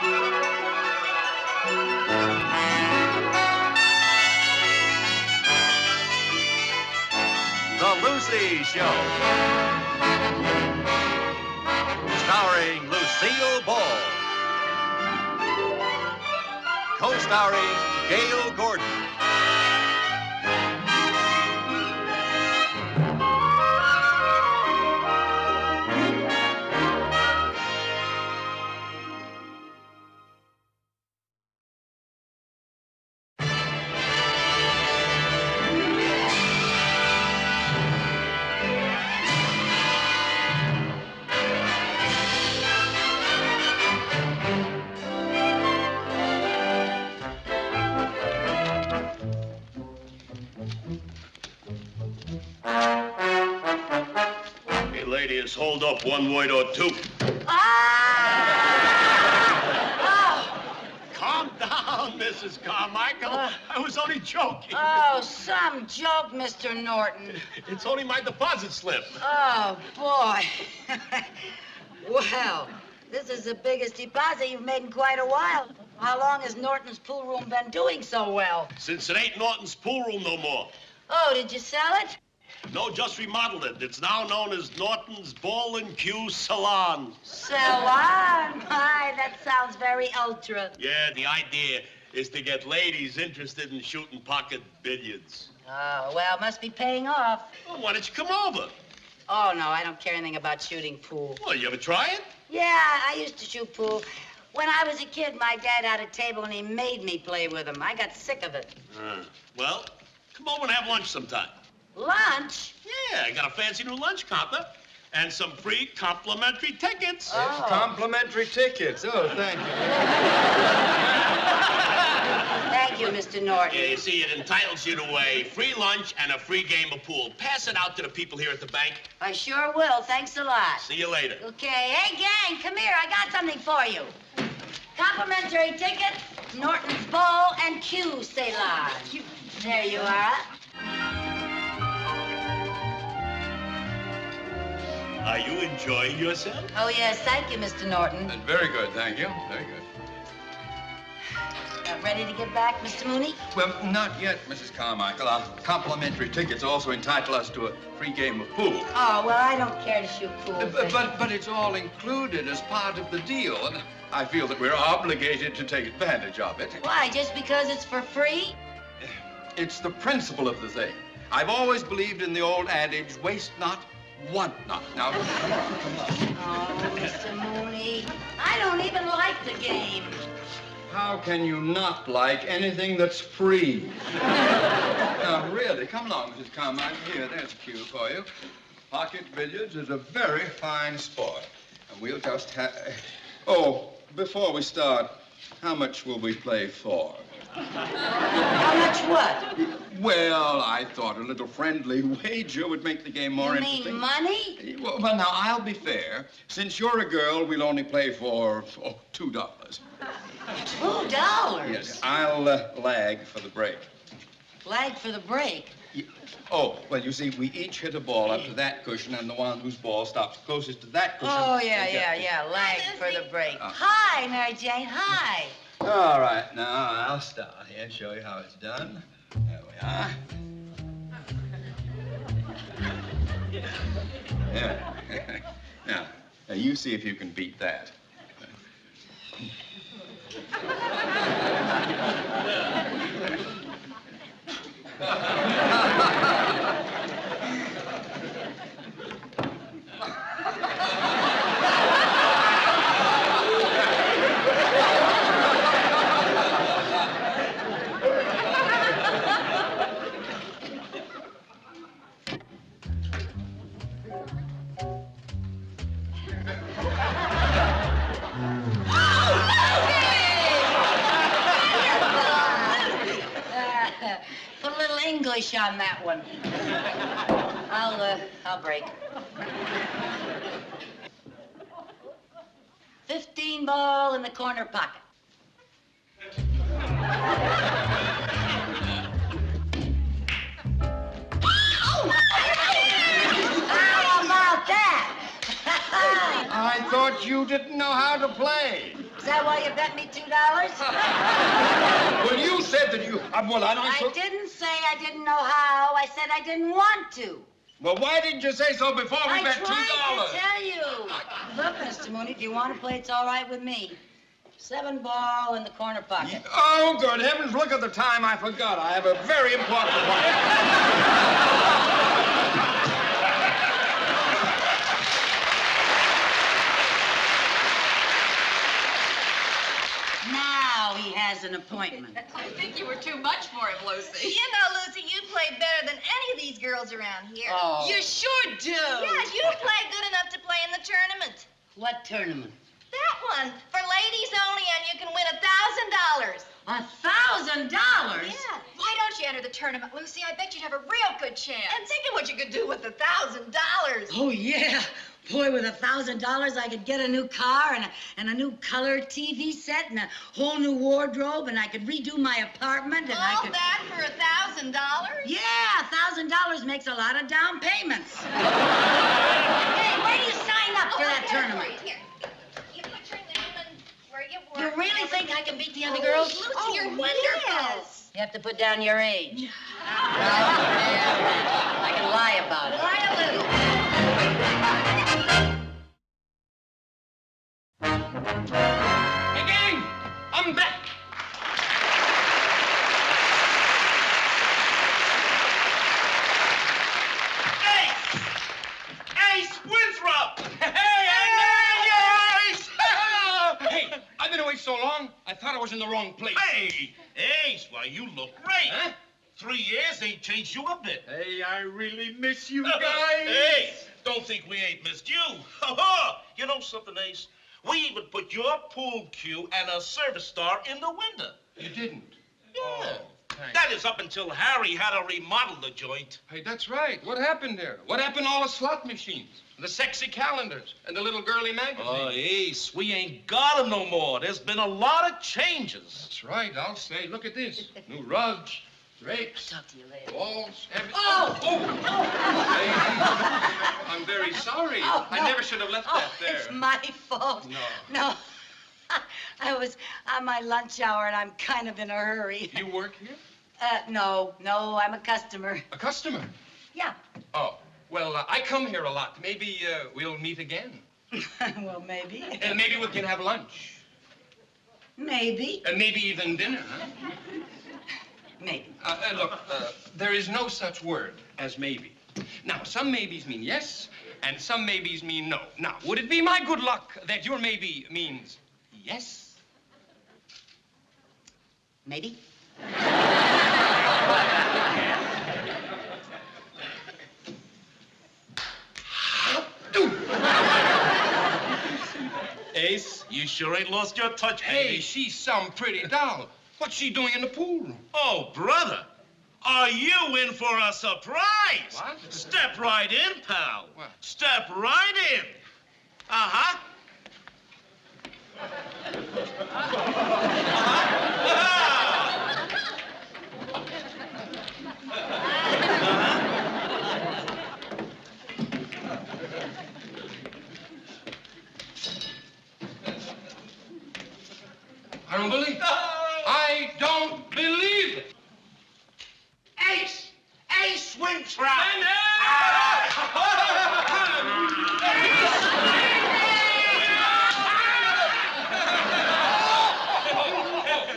The Lucy Show. Starring Lucille Ball. Co-starring Gale Gordon. Hold up one word or two. Ah! Calm down, Mrs. Carmichael. I was only joking. Oh, some joke, Mr. Norton. It's only my deposit slip. Oh, boy. well, this is the biggest deposit you've made in quite a while. How long has Norton's pool room been doing so well? Since it ain't Norton's pool room no more. Oh, did you sell it? No, just remodeled it. It's now known as Norton's Ball and Q Salon. Salon? My, that sounds very ultra. Yeah, the idea is to get ladies interested in shooting pocket billiards. Oh, well, must be paying off. Well, why don't you come over? Oh, no, I don't care anything about shooting pool. Well, you ever try it? Yeah, I used to shoot pool. When I was a kid, my dad had a table and he made me play with him. I got sick of it. Uh, well, come over and have lunch sometime. Lunch? Yeah, I got a fancy new lunch counter and some free complimentary tickets. Oh. Complimentary tickets. Oh, thank you. Thank you, Mr. Norton. Yeah, you see, it entitles you to a free lunch and a free game of pool. Pass it out to the people here at the bank. I sure will. Thanks a lot. See you later. Okay. Hey, gang, come here. I got something for you. Complimentary tickets, Norton's Ball and Q Salon. There you are. Are you enjoying yourself? Oh, yes. Thank you, Mr. Norton. And very good, thank you. Very good. Uh, ready to get back, Mr. Mooney? Well, not yet, Mrs. Carmichael. Our complimentary tickets also entitle us to a free game of pool. Oh, well, I don't care to shoot pool. Uh, But, but, but it's all included as part of the deal, and I feel that we're obligated to take advantage of it. Why, just because it's for free? It's the principle of the thing. I've always believed in the old adage, waste not, want not. Now, Oh, Mr. Mooney, I don't even like the game. how can you not like anything that's free? now, really, come along, Mrs. Carmichael. Here, there's a cue for you. Pocket billiards is a very fine sport. And we'll just have... Oh, before we start, how much will we play for? How much what? Well, I thought a little friendly wager would make the game more you interesting. mean money? Well, well, now, I'll be fair. Since you're a girl, we'll only play for, oh, two dollars. Two dollars? Yes, I'll uh, lag for the break. Lag for the break. Y- Oh, well, you see, we each hit a ball up to that cushion, and the one whose ball stops closest to that cushion. Oh, yeah, will yeah, yeah. Lag for the break. Uh. Hi, Mary Jane. Hi. All right, now I'll start here, and show you how it's done. There we are. Yeah. now, now, you see if you can beat that. English on that one. I'll, uh, I'll break. Fifteen ball in the corner pocket. I thought you didn't know how to play. Is that why you bet me two dollars? Well, you said that you. Uh, well, I don't. I didn't say I didn't know how. I said I didn't want to. Well, why didn't you say so before we I bet two dollars? I tried to tell you. Look, Mr. Mooney, if you want to play, it's all right with me. Seven ball in the corner pocket. Oh, good heavens! Look at the time. I forgot. I have a very important appointment. Now he has an appointment. I think you were too much for him, Lucy. You know, Lucy, you play better than any of these girls around here. Oh. You sure do. Yeah, you play good enough to play in the tournament. What tournament? That one, for ladies only, and you can win a thousand dollars. A thousand dollars? Yeah. Why don't you enter the tournament, Lucy? I bet you'd have a real good chance. And think of what you could do with a thousand dollars. Oh, yeah. Boy, with a thousand dollars, I could get a new car and a, and a new color TV set and a whole new wardrobe, and I could redo my apartment, and I All could. that for a thousand dollars? Yeah, a thousand dollars makes a lot of down payments. hey, where do you sign up for oh, that tournament? Here. You put your name and where you work. You really think I can beat the other oh, girls? Lucy, Oh, you're wonderful. yes. You have to put down your age. Oh, I can lie about it. Lie a little. Thought I was in the wrong place. Hey, Ace, why, you look great. Huh? Three years ain't changed you a bit. Hey, I really miss you guys. hey, don't think we ain't missed you. you know something, Ace? We even put your pool cue and a service star in the window. You didn't. Yeah. Oh, thanks. that is up until Harry had to remodel the joint. Hey, that's right. What happened there? What happened to all the slot machines? The sexy calendars and the little girly magazines? Oh, Ace, we ain't got 'em no more. There's been a lot of changes. That's right, I'll say. Look at this. New rugs, drapes, Talk to you later. walls, everything. Oh! Oh! oh! Hey, I'm very sorry. Oh, no. I never should have left Oh, that there. it's my fault. No. No. I was on my lunch hour and I'm kind of in a hurry. You work here? Uh, no, no, I'm a customer. A customer? Yeah. Oh, well, uh, I come here a lot. Maybe uh, we'll meet again. well, maybe. And maybe we can have lunch. Maybe. And maybe even dinner, huh? Maybe. Uh, uh, look, uh, there is no such word as maybe. Now, some maybes mean yes, and some maybes mean no. Now, would it be my good luck that your maybe means yes? Maybe. Ace, you sure ain't lost your touch, Hey, she's some pretty doll. What's she doing in the pool room? Oh, brother, are you in for a surprise? What? Step right in, pal. What? Step right in. Uh-huh. I don't believe it. I don't believe it. Ace! Ace Winthrop!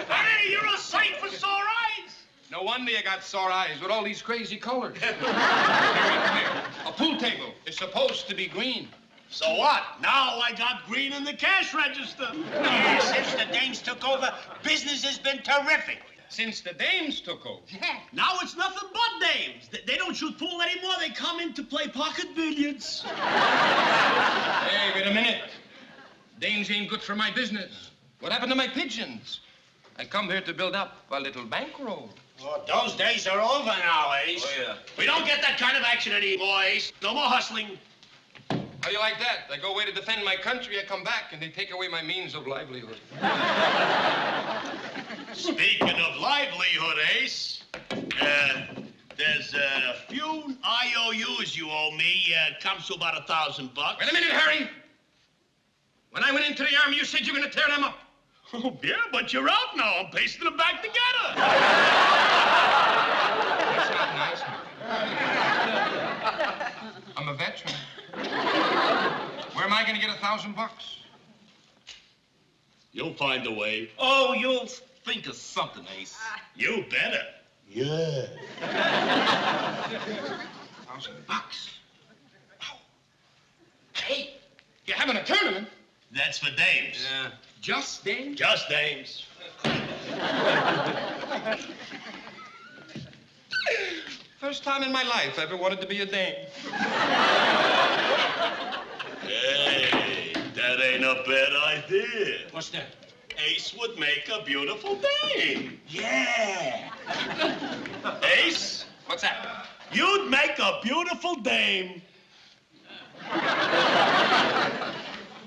Hey, you're a sight for sore eyes! No wonder you got sore eyes with all these crazy colors. Very clear. A pool table is supposed to be green. So what? Now I got green in the cash register. Yeah, since the Danes took over, business has been terrific. Since the dames took over. Yeah. Now it's nothing but dames. They, they don't shoot pool anymore. They come in to play pocket billiards. Hey, wait a minute. Dames ain't good for my business. What happened to my pigeons? I come here to build up a little bankroll. Oh, those days are over now, Ace. Oh, yeah. We don't get that kind of action anymore, Ace. No more hustling. How do you like that? I go away to defend my country, I come back, and they take away my means of livelihood. Speaking of livelihood, Ace, uh, there's a few IOUs you owe me. Uh, comes to about a thousand bucks. Wait a minute, Harry. When I went into the army, you said you were going to tear them up. Oh, yeah, but you're out now. I'm pasting them back together. That's not nice, Mary. I'm a veteran. Where am I going to get a thousand bucks? You'll find a way. Oh, you'll think of something, Ace. Ah. You better. Yeah. Thousand bucks. Wow. Hey, you're having a tournament? That's for dames. Yeah. Just dames? Just dames. First time in my life I ever wanted to be a dame. Hey, that ain't a bad idea. What's that? Ace would make a beautiful dame. Yeah. Ace, What's that? you'd make a beautiful dame.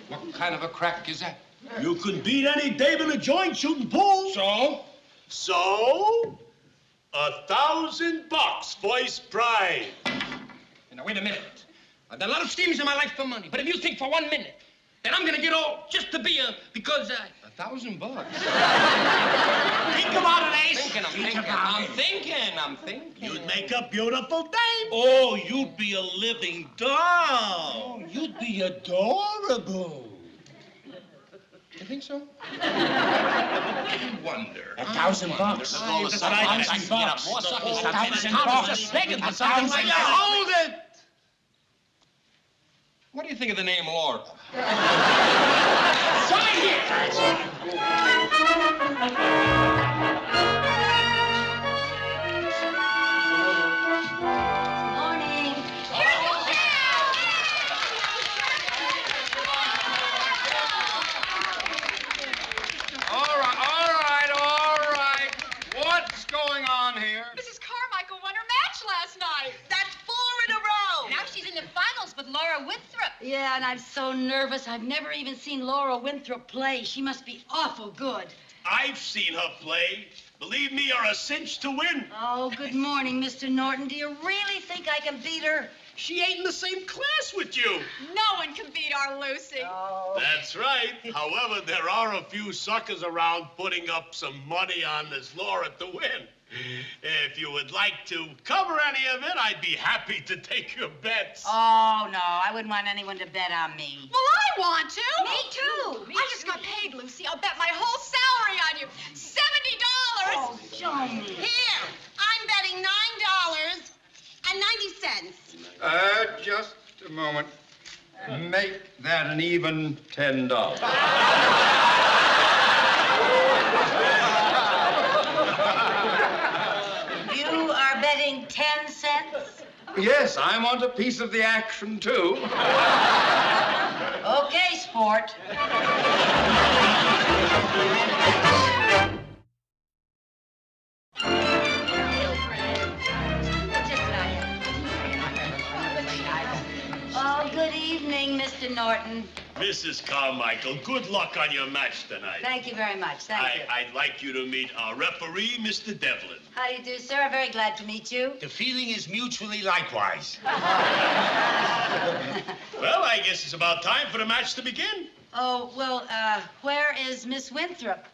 What kind of a crack is that? You can beat any dame in a joint shooting pool. So? So, a thousand bucks, first prize. Now, wait a minute. I've done a lot of schemes in my life for money, but if you think for one minute that I'm gonna get all just to be a because uh, a thousand bucks. Think about it, Ace. Thinking, I'm Think thinking, I'm it. thinking, I'm thinking. You'd make a beautiful dame. Oh, you'd be a living doll. Oh, you'd be adorable. You think so? I wonder. A thousand bucks. Look at all the That's suckers. right, I I can can get get up up more more suckers. suckers. I'm A thousand just bucks. for A something thousand like that. Hold it. What do you think of the name Laura? Morning. Yeah, and I'm so nervous. I've never even seen Laura Winthrop play. She must be awful good. I've seen her play. Believe me, you're a cinch to win. Oh, good morning, Mr. Norton. Do you really think I can beat her? She ain't in the same class with you. No one can beat our Lucy. Oh. That's right. However, there are a few suckers around putting up some money on this Laura to win. If you would like to cover any of it, I'd be happy to take your bets. Oh, no, I wouldn't want anyone to bet on me. Well, I want to. Me too. Me I just too. got paid, Lucy. I'll bet my whole salary on you. $70. Oh, Johnny. Here, I'm betting $9 and 90 cents. Uh, just a moment. Make that an even $10. Yes, I want a piece of the action too. Okay, sport. Oh, good evening, Mr. Norton. Mrs. Carmichael, good luck on your match tonight. Thank you very much. Thank you. I, I'd like you to meet our referee, Mr. Devlin. How do you do, sir? I'm very glad to meet you. The feeling is mutually likewise. Well, I guess it's about time for the match to begin. Oh, well, uh, where is Miss Winthrop?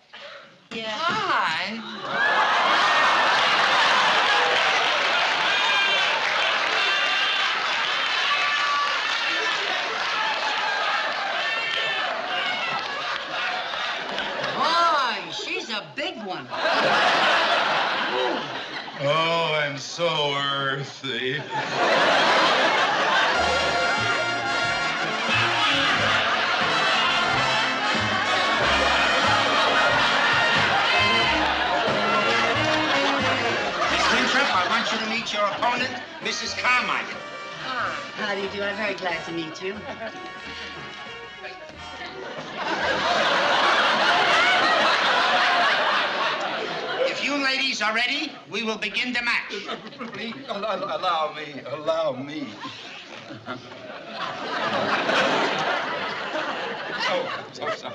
Yeah. Hi. My, she's a big one. Oh, and so earthy. Miss I want you to meet your opponent, Mrs. Carmichael. Ah, How do you do? I'm very glad to meet you. You ladies are ready, we will begin the match. Please, allow, allow me, allow me. oh, so sorry.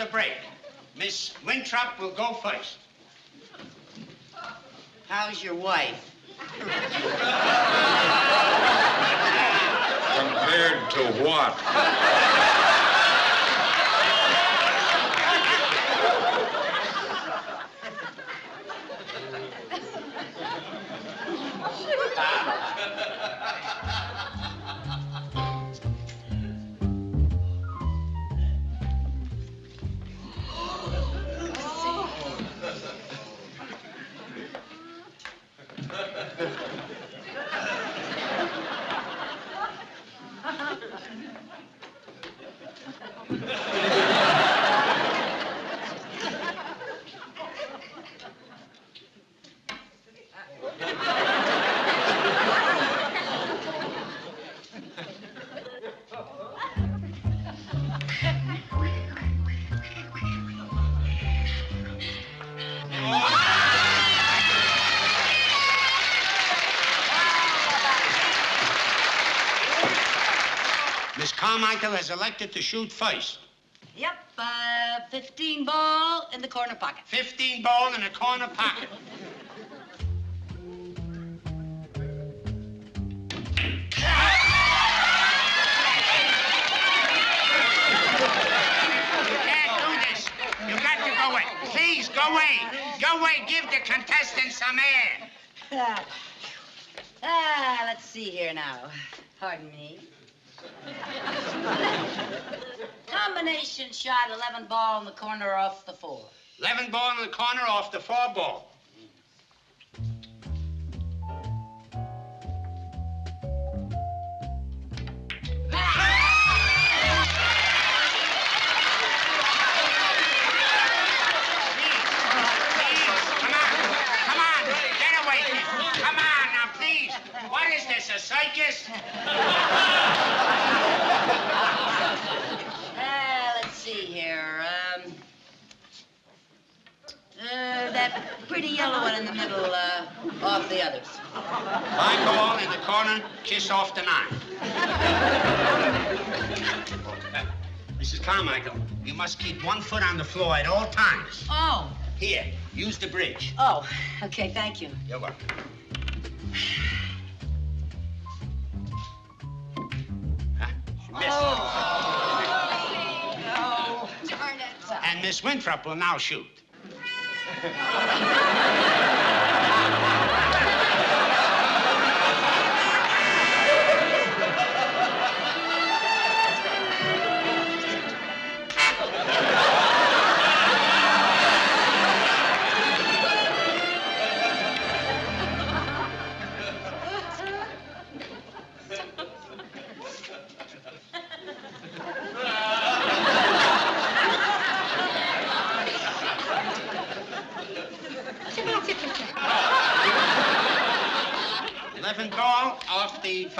The break. Miss Winthrop will go first. How's your wife? Compared to what? Miss Carmichael has elected to shoot first. Yep, uh, 15 ball in the corner pocket. 15 ball in the corner pocket. You can't do this. You got to go away. Please, go away. Go away. Give the contestants some air. Ah, ah, let's see here now. Pardon me. Combination shot, 11 ball in the corner off the four. 11 ball in the corner off the four ball. Come on, come on, get away. Come on now, please. What is this, a circus? Ah, let's see here. Um, uh, that pretty yellow one in the middle, uh, off the others. Five ball in the corner, kiss off the nine. Mrs. Carmichael, you must keep one foot on the floor at all times. Oh, Here, use the bridge. oh, okay, thank you. You're welcome. Huh? Missed. Oh, Darn it. And Miss Winthrop will now shoot. Eleven ball off the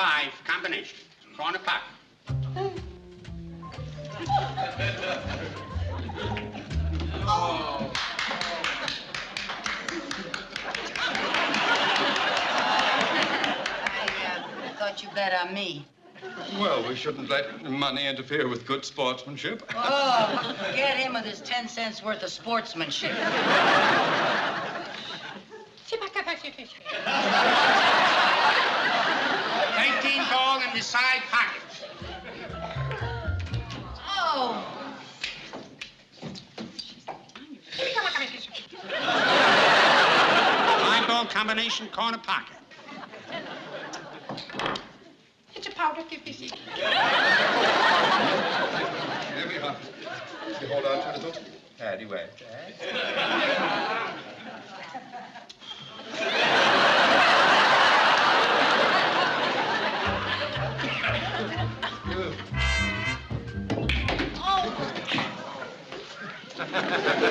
five combination. Corner pocket. I uh, thought you bet on me. Well, we shouldn't let money interfere with good sportsmanship. Oh, get him with his 10 cents worth of sportsmanship. Combination, corner pocket. It's a Here we are. You hold on to a little. Paddy way.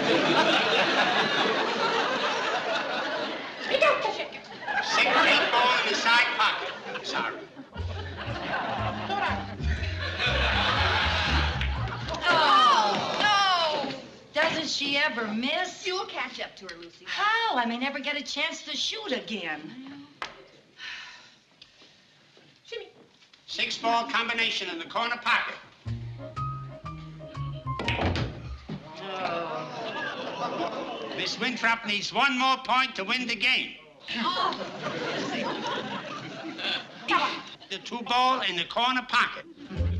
Sixteen sorry. Oh, no! Doesn't she ever miss? You'll catch up to her, Lucy. How? I may never get a chance to shoot again. Jimmy. Six ball combination in the corner pocket. Oh. Miss Winthrop needs one more point to win the game. Oh, the two ball in the corner pocket.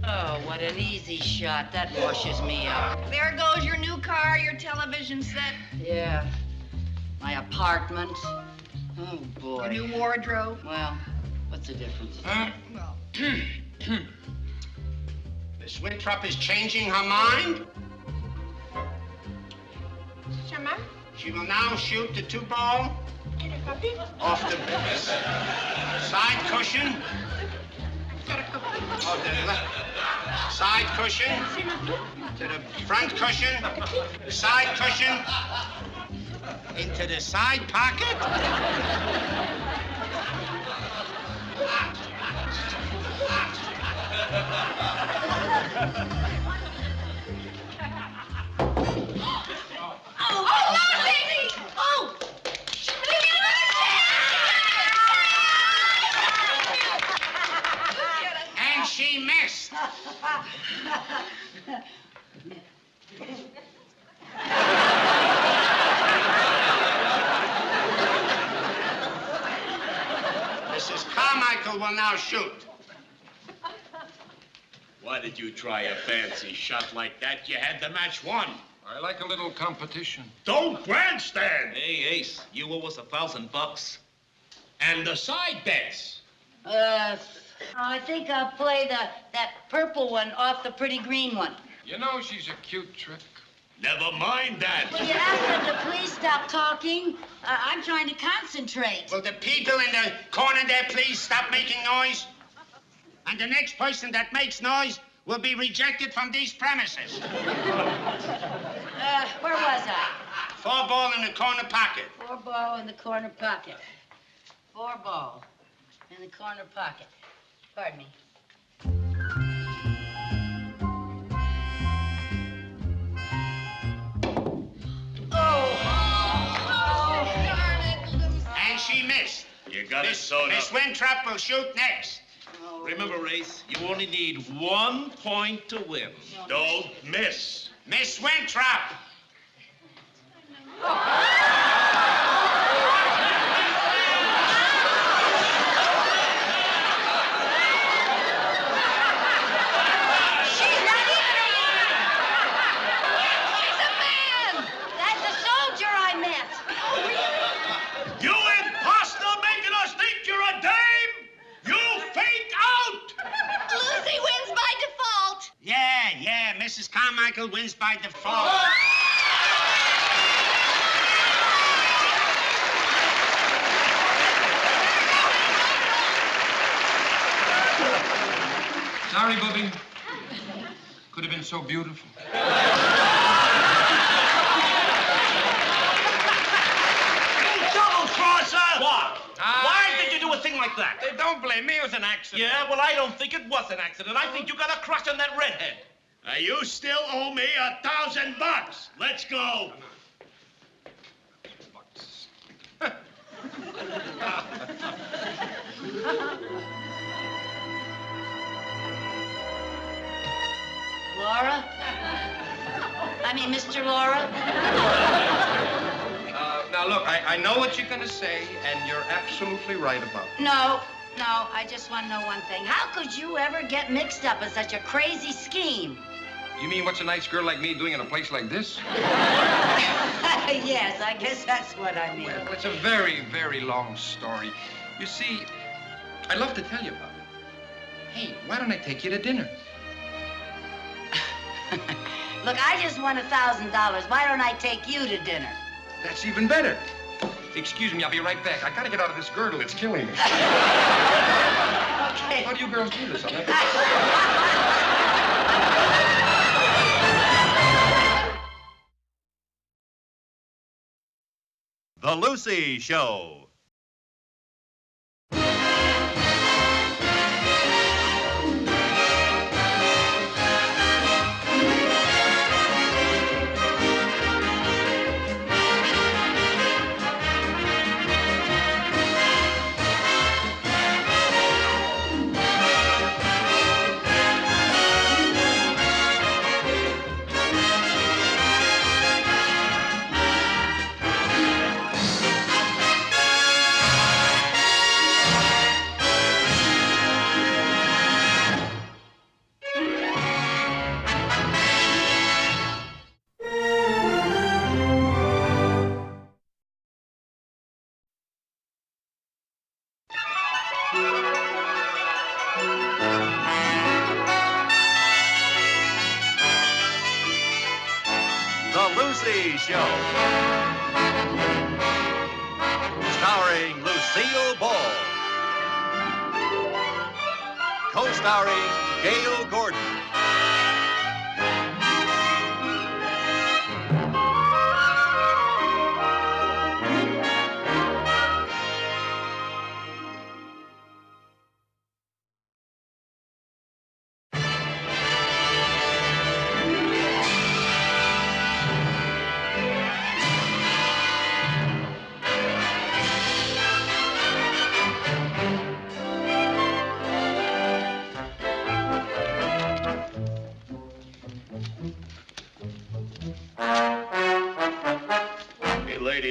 Oh, what an easy shot. That washes me up. There goes your new car, your television set, Yeah. My apartment. Oh, boy. your new wardrobe. Well, what's the difference? Huh? Well, Miss Winthrop is changing her mind. Chemin? She will now shoot the two ball Get her puppy? off the side cushion. Oh, the left side cushion. To the front cushion, side cushion. Into the side pocket. Shoot. Why did you try a fancy shot like that? You had the match won. I like a little competition. Don't grandstand. Hey, Ace, you owe us a thousand bucks. And the side bets. Uh, I think I'll play the that purple one off the pretty green one. You know she's a cute trick. Never mind that. Will you ask them to please stop talking? Uh, I'm trying to concentrate. Will the people in the corner there please stop making noise? And the next person that makes noise will be rejected from these premises. Uh, where was I? Four ball in the corner pocket. Four ball in the corner pocket. Four ball in the corner pocket. Pardon me. Missed. You got it Miss, sewed Miss up. Winthrop will shoot next. Remember, Ace, you only need one point to win. Don't miss. Miss Winthrop. She's not even She's a man! That's the soldier I met. You imposter making us think you're a dame! You fake out! Lucy wins by default. Yeah, yeah, Mrs. By default. Sorry, Bubby. Could have been so beautiful. Double crosser! What? Why did you do a thing like that? They don't blame me. It was an accident. Yeah, well, I don't think it was an accident. I think you got a crush on that redhead. Uh, you still owe me a thousand bucks. Let's go. Laura? I mean, Mr. Laura? Uh, now, look, I, I know what you're going to say, and you're absolutely right about it. No, no, I just want to know one thing. How could you ever get mixed up in such a crazy scheme? You mean what's a nice girl like me doing in a place like this? yes, I guess that's what I mean. Well, it's a very, very long story. You see, I'd love to tell you about it. Hey, why don't I take you to dinner? Look, I just won a thousand dollars. Why don't I take you to dinner? That's even better. Excuse me, I'll be right back. I gotta get out of this girdle. It's killing me. Okay. How do you girls do this? The Lucy Show.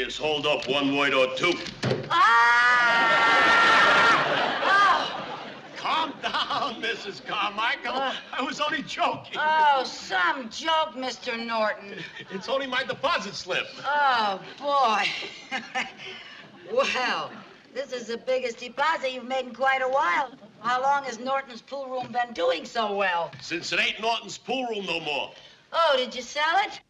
Is hold up one word or two. Ah! Oh. Calm down, Mrs. Carmichael. I was only joking. Oh, oh, some joke, Mr. Norton. It's only my deposit slip. Oh, boy. well, this is the biggest deposit you've made in quite a while. How long has Norton's pool room been doing so well? Since it ain't Norton's pool room no more. Oh, did you sell it?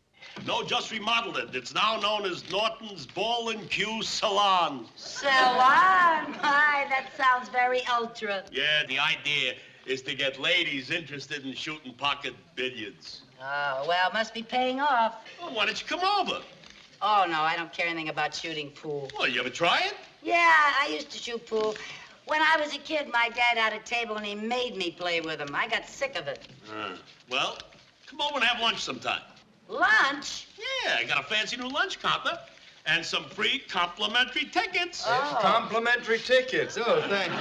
No, just remodeled it. It's now known as Norton's Ball and Q Salon. Salon? My, that sounds very ultra. Yeah, the idea is to get ladies interested in shooting pocket billiards. Oh, well, must be paying off. Well, why don't you come over? Oh, no, I don't care anything about shooting pool. Well, you ever try it? Yeah, I used to shoot pool. When I was a kid, my dad had a table and he made me play with him. I got sick of it. Uh, well, come over and have lunch sometime. Lunch? Yeah, I got a fancy new lunch counter and some free complimentary tickets. Oh. Complimentary tickets. Oh, thank you.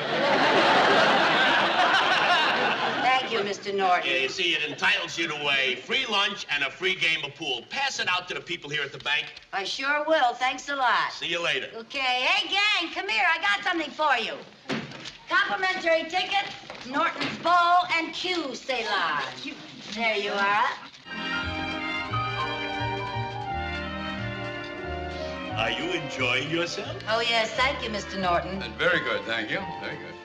Thank you, Mr. Norton. Yeah, you see, it entitles you to a free lunch and a free game of pool. Pass it out to the people here at the bank. I sure will. Thanks a lot. See you later. Okay, hey, gang, come here. I got something for you. Complimentary tickets, Norton's Ball and Q Salon. There you are. Are you enjoying yourself? Oh, yes, thank you, Mr. Norton. Very good, thank you. Very good.